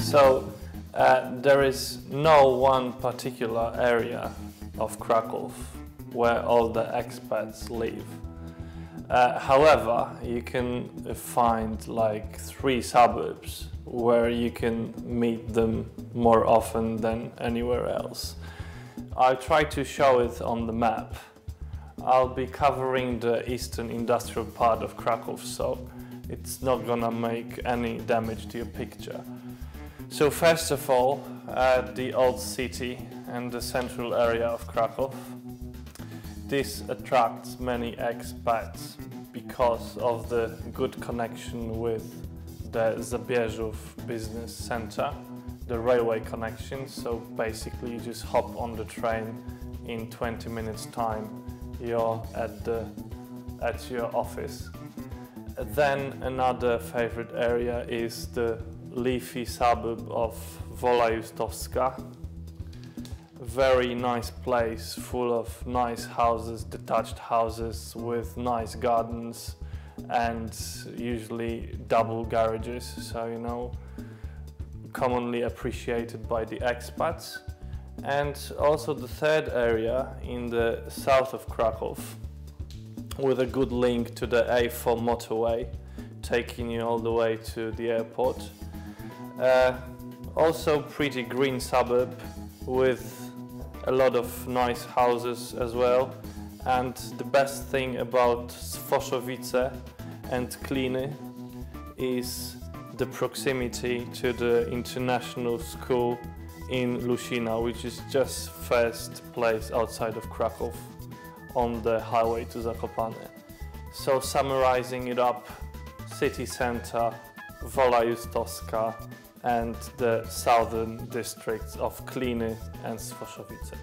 So uh, there is no one particular area of Krakow where all the expats live. Uh, however, you can find like three suburbs where you can meet them more often than anywhere else. I try to show it on the map. I'll be covering the eastern industrial part of Krakow, so it's not gonna make any damage to your picture. So first of all, uh, the old city and the central area of Krakow. This attracts many expats because of the good connection with the Zabierzów business center, the railway connection. So basically you just hop on the train in 20 minutes time, you're at, the, at your office. Then another favorite area is the leafy suburb of Wola Justowska. Very nice place, full of nice houses, detached houses with nice gardens and usually double garages, so you know, commonly appreciated by the expats. And also the third area in the south of Krakow with a good link to the A4 motorway taking you all the way to the airport. Uh, also pretty green suburb with a lot of nice houses as well. And the best thing about Swoszowice and Kliny is the proximity to the international school in Lusina, which is just first place outside of Krakow on the highway to Zakopane. So summarizing it up, city center, Wola Justowska and the southern districts of Kliny and Swoszowice.